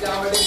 down